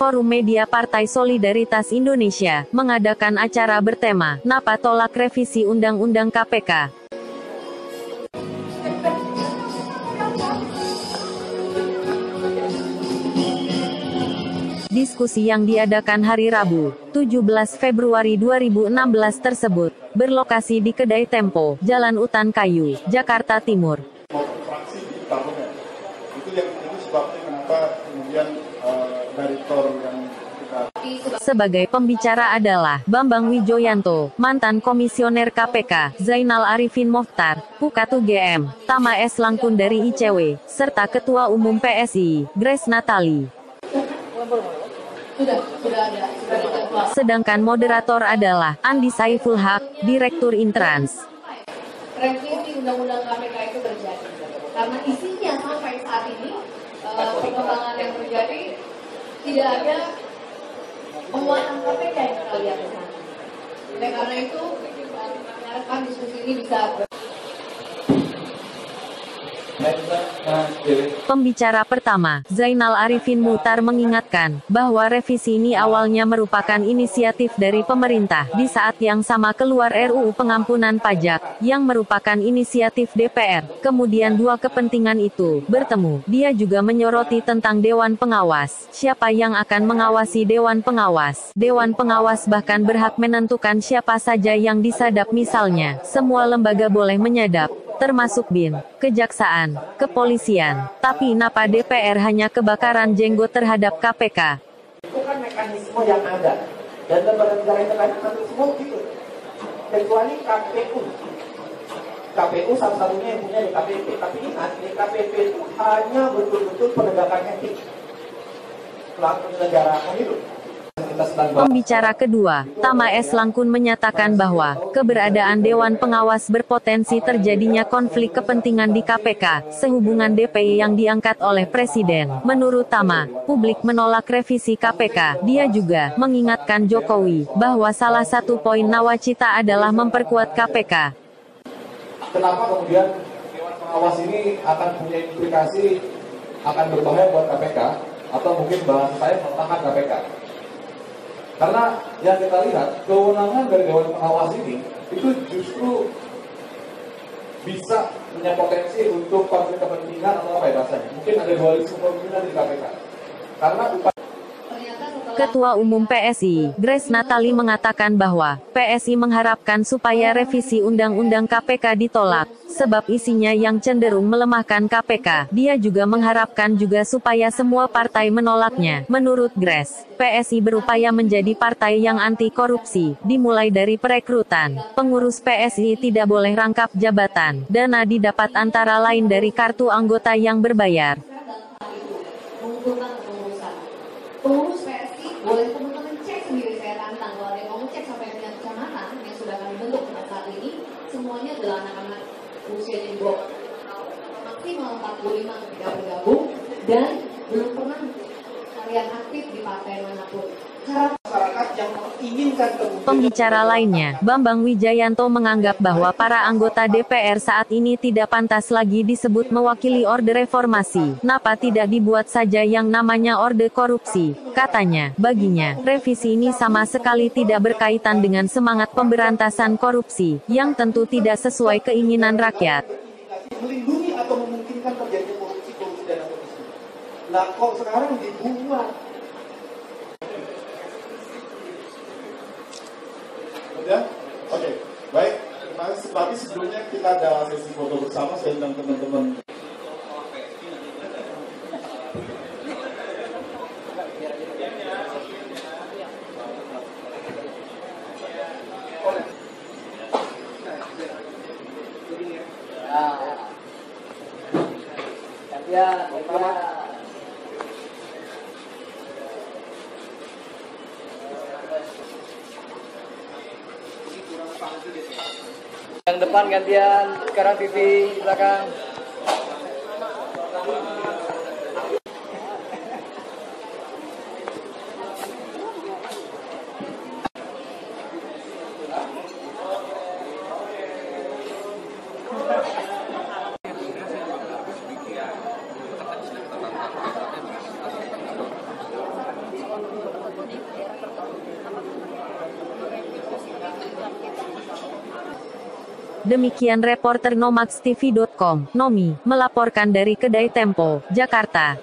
Forum Media Partai Solidaritas Indonesia, mengadakan acara bertema, Napa Tolak Revisi Undang-Undang KPK. Diskusi yang diadakan hari Rabu, 17 Februari 2016 tersebut, berlokasi di Kedai Tempo, Jalan Utan Kayu, Jakarta Timur. Itu yang itu sebabnya dari tor yang kita Sebagai pembicara adalah Bambang Wijoyanto, mantan komisioner KPK, Zainal Arifin Mohtar, Pukatu GM, Tama S. Langkun dari ICW, serta Ketua Umum PSI, Grace Natali. Sedangkan moderator adalah Andi Saiful Haq, Direktur Intrans. revisi undang-undang KPK itu terjadi. Karena isinya sampai saat ini eh, perkembangan yang terjadi tidak ada penguatan KPK yang kita lihat. Oleh karena itu, eh, diharapkan diskusi ini bisa ber- Pembicara pertama, Zainal Arifin Mutar mengingatkan bahwa revisi ini awalnya merupakan inisiatif dari pemerintah di saat yang sama keluar RUU pengampunan pajak yang merupakan inisiatif DPR. Kemudian dua kepentingan itu bertemu. Dia juga menyoroti tentang dewan pengawas. Siapa yang akan mengawasi dewan pengawas? Dewan pengawas bahkan berhak menentukan siapa saja yang disadap misalnya. Semua lembaga boleh menyadap termasuk BIN, Kejaksaan, Kepolisian. Tapi napa DPR hanya kebakaran jenggot terhadap KPK? itu kan mekanisme yang ada. Dan negara lain nanti semua begitu kecuali KPU KPU satu-satunya yang punya DKPP tapi ingat DKPP itu hanya betul-betul penegakan etik. Pelaku penyelenggara pemilu Pembicara kedua, Tama S. Langkun menyatakan bahwa keberadaan Dewan Pengawas berpotensi terjadinya konflik kepentingan di KPK sehubungan DPI yang diangkat oleh Presiden. Menurut Tama, publik menolak revisi KPK. Dia juga mengingatkan Jokowi bahwa salah satu poin nawacita adalah memperkuat KPK. kenapa kemudian Dewan Pengawas ini akan punya implikasi akan berbahaya buat KPK atau mungkin bahasa saya melemahkan KPK. Karena yang kita lihat kewenangan dari Dewan Pengawas ini itu justru bisa punya potensi untuk konflik kepentingan atau apa ya bahasanya. Mungkin ada dualisme kepemimpinan di KPK. Karena upaya Ketua Umum PSI, Grace Natali mengatakan bahwa PSI mengharapkan supaya revisi Undang-Undang KPK ditolak, sebab isinya yang cenderung melemahkan KPK. Dia juga mengharapkan juga supaya semua partai menolaknya. Menurut Grace, PSI berupaya menjadi partai yang anti korupsi, dimulai dari perekrutan. Pengurus PSI tidak boleh rangkap jabatan. Dana didapat antara lain dari kartu anggota yang berbayar. mengumpulkan kepengurusan. Pengurus PSI boleh teman-teman cek sendiri saya tantang kalau ada yang mau cek sampai dengan kecamatan yang sudah kami bentuk pada saat ini semuanya adalah anak-anak usianya di bawah maksimal 45 ketika bergabung dan belum pernah kalian aktif di partai mana pun. Masyarakat yang menginginkan kemudian Pembicara lainnya, Bambang Wijayanto menganggap bahwa para anggota DPR saat ini tidak pantas lagi disebut mewakili Orde Reformasi. Napa tidak dibuat saja yang namanya Orde Korupsi? Katanya, baginya, revisi ini sama sekali tidak berkaitan dengan semangat pemberantasan korupsi, yang tentu tidak sesuai keinginan rakyat. melindungi atau memungkinkan terjadinya korupsi korupsi dana korupsi. Nah kok sekarang dibuat Udah? Oke, baik. Terima kasih. Tapi sebelumnya kita ada sesi foto bersama saya undang teman-teman. Yang depan gantian, sekarang TV belakang. Thank you. Demikian reporter nomaxtv.com, Nomi, melaporkan dari Kedai Tempo, Jakarta.